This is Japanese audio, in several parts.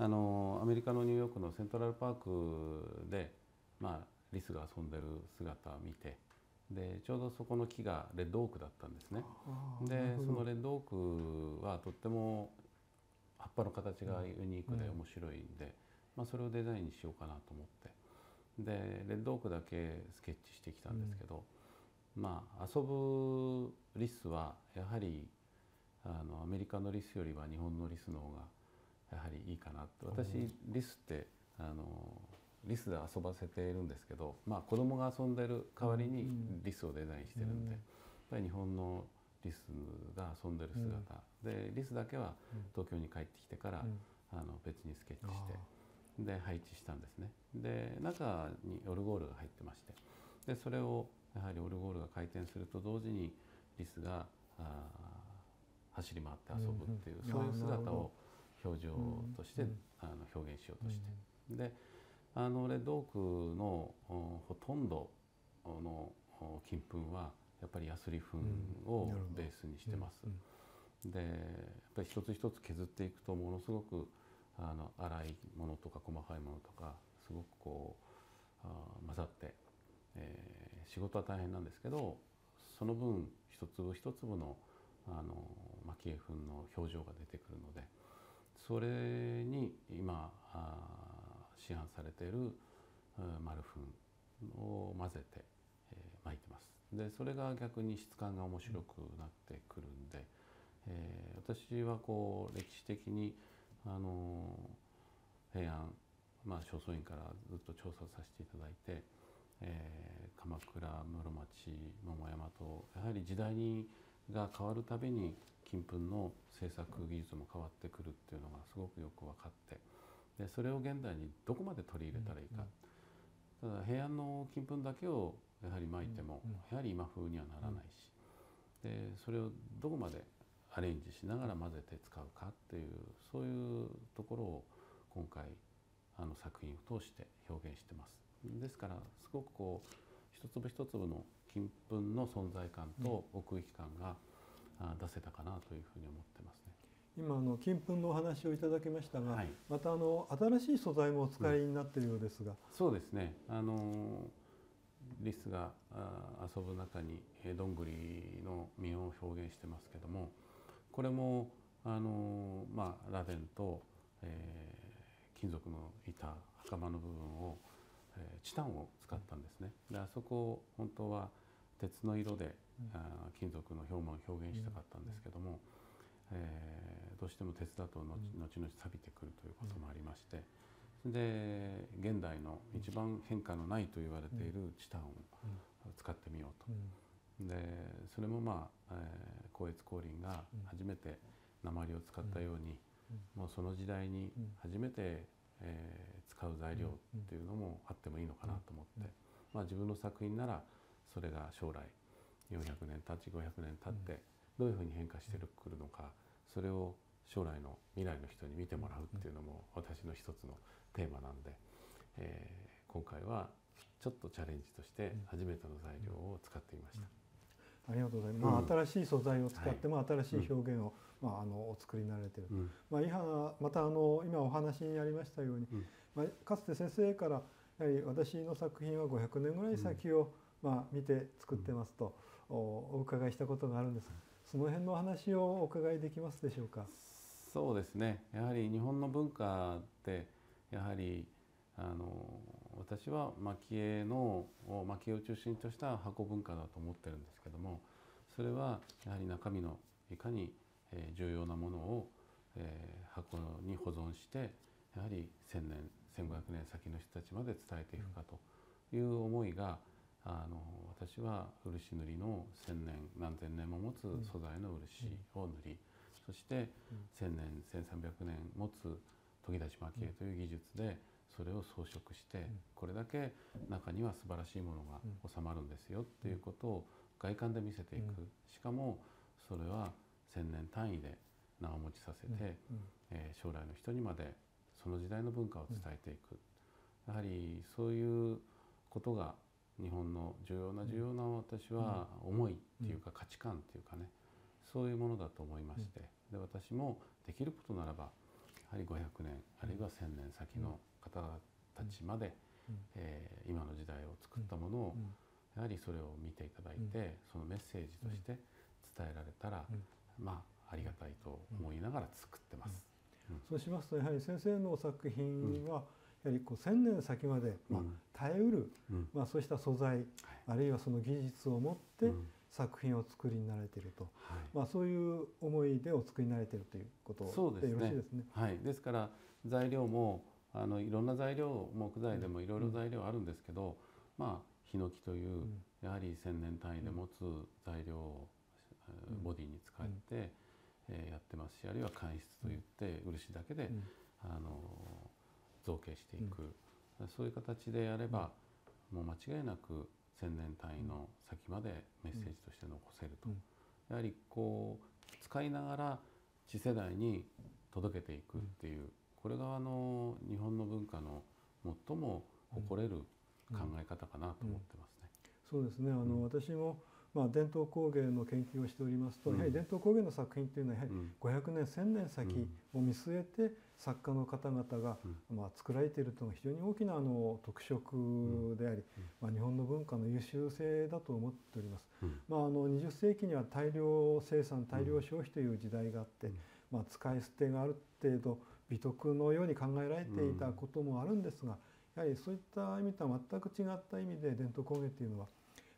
あのアメリカのニューヨークのセントラルパークで、まあ、リスが遊んでる姿を見てでちょうどそこの木がレッドオークだったんですね。でそのレッドオークはとっても葉っぱの形がユニークで面白いんで、まあ、それをデザインにしようかなと思ってでレッドオークだけスケッチしてきたんですけど、まあ遊ぶリスはやはりあのアメリカのリスよりは日本のリスの方がやはりいいかなと。私リスってあのリスで遊ばせているんですけど、まあ、子供が遊んでる代わりにリスをデザインしてるんで、やっぱり日本のリスが遊んでる姿、でリスだけは東京に帰ってきてから、あの別にスケッチしてで配置したんですね。で中にオルゴールが入ってましてでそれをやはりオルゴールが回転すると同時にリスがあ走り回って遊ぶっていう、そういう姿を表情として、あの表現しようとして。であのレッドオークのほとんどの金粉はやっぱりヤスリ粉をベースにしてます。でやっぱり一つ一つ削っていくとものすごくあの粗いものとか細かいものとかすごくこうあ混ざって、えー、仕事は大変なんですけどその分一粒一粒のあの蒔絵粉の表情が出てくるそれに今市販されている丸粉を混ぜて、えー、巻いてます。でそれが逆に質感が面白くなってくるんで、えー、私はこう歴史的にあの平安、まあ、正倉院からずっと調査させていただいて、えー、鎌倉室町桃山とやはり時代にが変わるたびに金粉の製作技術も変わってくるっていうのがすごくよく分かってでそれを現代にどこまで取り入れたらいいか、ただ平安の金粉だけをやはり巻いてもやはり今風にはならないしでそれをどこまでアレンジしながら混ぜて使うかっていうそういうところを今回あの作品を通して表現してます。ですからすごくこう一粒一粒の金粉の存在感と奥行き感が出せたかなというふうに思ってますね。今あの金粉のお話をいただきましたが、はい、またあの新しい素材もお使いになっているようですが、うん、そうですねあのリスが遊ぶ中にどんぐりの実を表現してますけどもこれもあの、まあ、螺鈿と、えー、金属の板袴の部分を、えー、チタンを使ったんですね。であそこ本当は鉄の色で、う金属の表面を表現したかったんですけども、うん、えー、どうしても鉄だと後,、後々錆びてくるということもありまして。で現代の一番変化のないと言われているチタンを使ってみようと。でそれもまあ、えー、光悦光輪が初めて鉛を使ったように、もうその時代に初めて、えー、使う材料っていうのもあってもいいのかなと思って、まあ、自分の作品ならそれが将来400年経ち500年経ってどういうふうに変化してくるのかそれを将来の未来の人に見てもらうっていうのも私の一つのテーマなんで、えー、今回はちょっとチャレンジとして初めての材料を使ってみました。ありがとうございます。まあ、新しい素材を使っても新しい表現を、まあ、あのお作りになられている。まあ、今またあの今お話にありましたように、まあ、かつて先生からやはり私の作品は500年ぐらい先を、まあ、見て作ってますとお伺いしたことがあるんですがその辺のお話をお伺いできますでしょうか？そうですねやはり日本の文化ってやはりあの私は蒔絵の蒔絵を中心とした箱文化だと思ってるんですけどもそれはやはり中身のいかに重要なものを箱に保存してやはり1,000年1,500年先の人たちまで伝えていくかという思いがあの私は漆塗りの1,000年何千年も持つ素材の漆を塗りそして1,000年1,300年持つ研ぎ出し蒔絵という技術でそれを装飾してこれだけ中には素晴らしいものが収まるんですよっていうことを外観で見せていく。しかもそれは千年単位で名を持ちさせて、え将来の人にまでその時代の文化を伝えていく。やはりそういうことが日本の重要な重要な私は思いっていうか価値観っていうかねそういうものだと思いましてで私もできることならばはり500年あるいは1,000年先の方たちまで、えー、今の時代を作ったものを、やはりそれを見ていただいて、そのメッセージとして伝えられたら、まあありがたいと思いながら作ってます。そうしますとやはり先生の作品は、やはりこう千年先まで、まあ、耐えうる、まあ、そうした素材、あるいはその技術を持って、作品を作りになられていると、はい、まあ、そういう思いでお作りになられているということでよろしいですね。はい、ですから材料もあのいろんな材料木材でもいろいろ材料あるんですけど、うん、まあヒノキという、やはり千年単位で持つ材料を、うん、ボディに使って、うん、えー、やってますしあるいは乾漆といって漆だけで、あの造形していく、そういう形でやれば、もう間違いなく千年単位の先までメッセージとして残せると、やはりこう使いながら次世代に届けていくっていう、これがあの日本の文化の最も誇れる考え方かなと思ってますね。そうですね。あの、私もまあ、伝統工芸の研究をしておりますと、やはり伝統工芸の作品というのはやはり500年1,000年先を見据えて作家の方々がまあ作られているというのは非常に大きなあの特色であり、まあ、日本の文化の優秀性だと思っております。まあ、あの20世紀には大量生産大量消費という時代があって、まあ、使い捨てがある程度美徳のように考えられていたこともあるんですがやはりそういった意味とは全く違った意味で伝統工芸というのは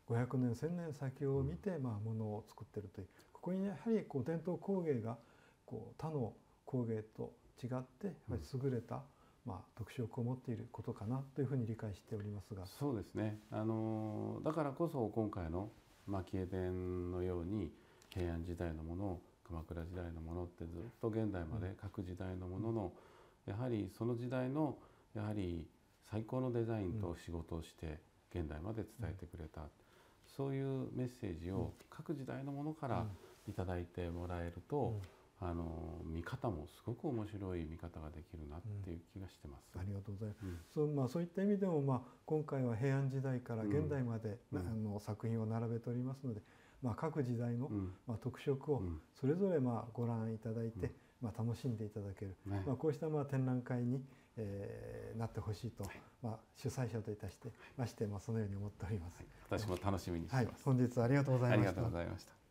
500年1,000年先を見て、まあ、ものを作ってるという。ここにやはりこう伝統工芸がこう他の工芸と違ってやはり優れた、まあ、特色を持っていることかなというふうに理解しておりますが。そうですね。あのだからこそ今回の蒔絵伝のように平安時代のもの鎌倉時代のものってずっと現代まで各時代のものの、やはりその時代のやはり最高のデザインと仕事をして現代まで伝えてくれた、そういうメッセージを各時代のものから頂いてもらえると、あの見方もすごく面白い見方ができるなっていう気がしてます。うん、ありがとうございます。うん、そうまあそういった意味でもまあ今回は平安時代から現代まで、うん、あの作品を並べておりますので、まあ各時代の、まあ特色をそれぞれまあご覧いただいて、まあ楽しんでいただける、ね、まあこうしたまあ展覧会に、えー、なってほしいと、はい、まあ主催者といたしてましてまあそのように思っております。はい、私も楽しみにしてます、はい、本日ありがとうございました。ありがとうございました。